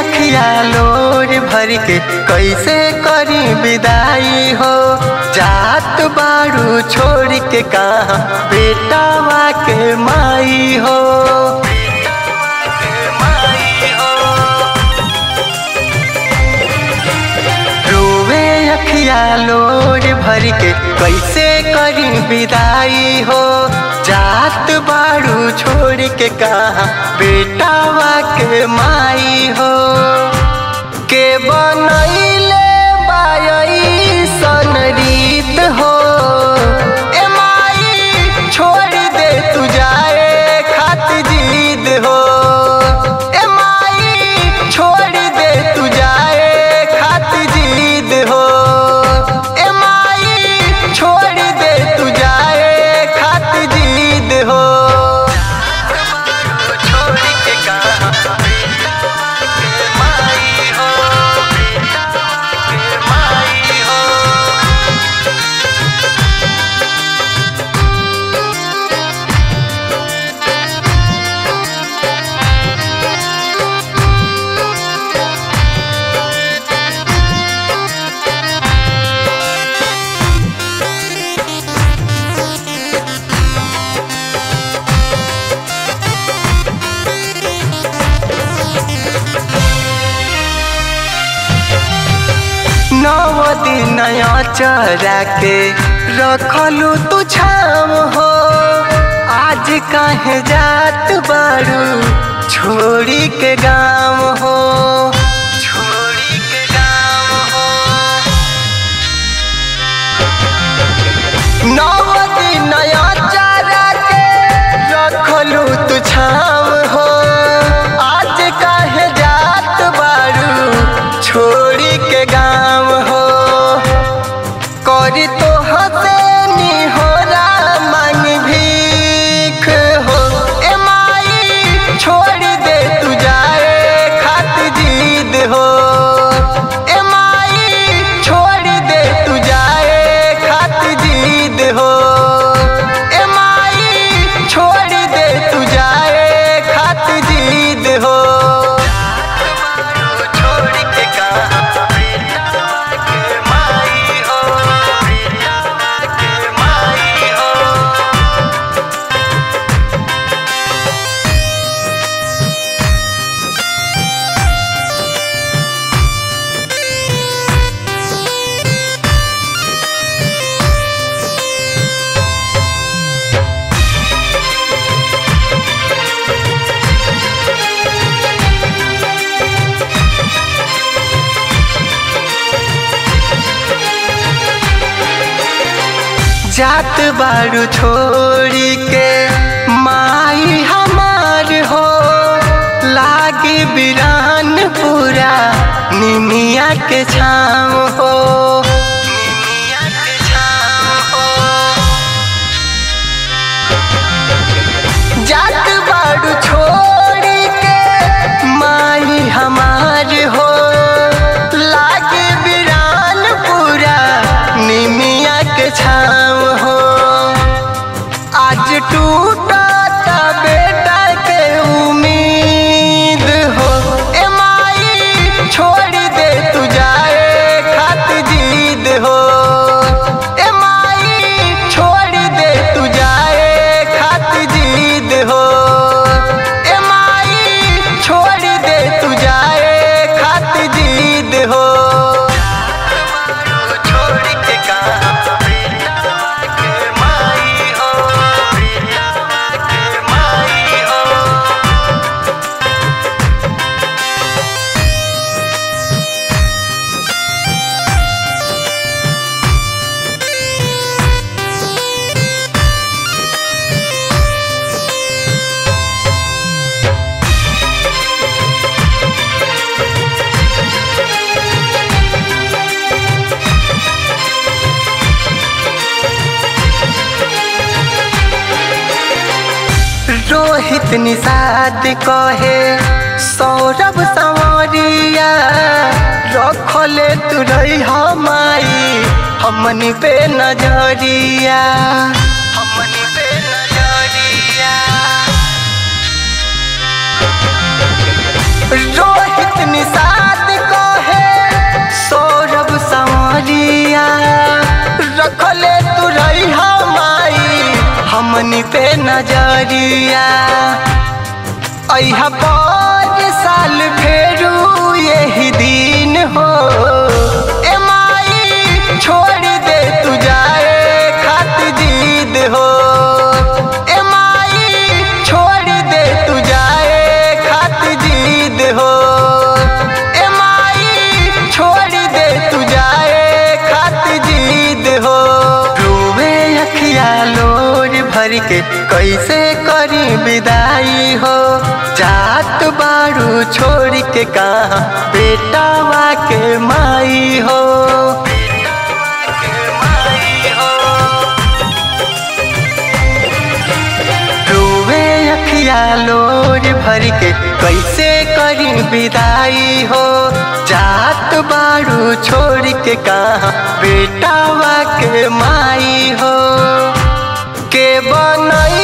अखिया लोर भर के कैसे करी विदाई हो? जात बारू छोड़ के कहा बेटावा के माई हो? रोवे अखिया लोर भर के कैसे करी विदाई हो? बारू छोड़ के कहा बेटावा के माई हो के बनैले दिन चरा के रखलू तू छाम हो। आज काहे जात बारू छोड़ी के गाँव हो। छोड़ी के गाँव करी जात बारू छोड़ी के माई हमार हो। लागे बिरान पूरा निमिया के छाम हो। टूटा रोहित निषाद कहे, सौरभ संवरिया रखले तू रही हमाई हमनी पे नज़रिया, हमनी पे नज़रिया। रोहित पे नज़रिया कैसे करी विदाई हो? जात बारू छोड़ के कहा बेटावा के माई हो? लोर भर के कैसे करी विदाई हो? जात बारू छोड़ के कहा बेटावा के माई हो? के बनई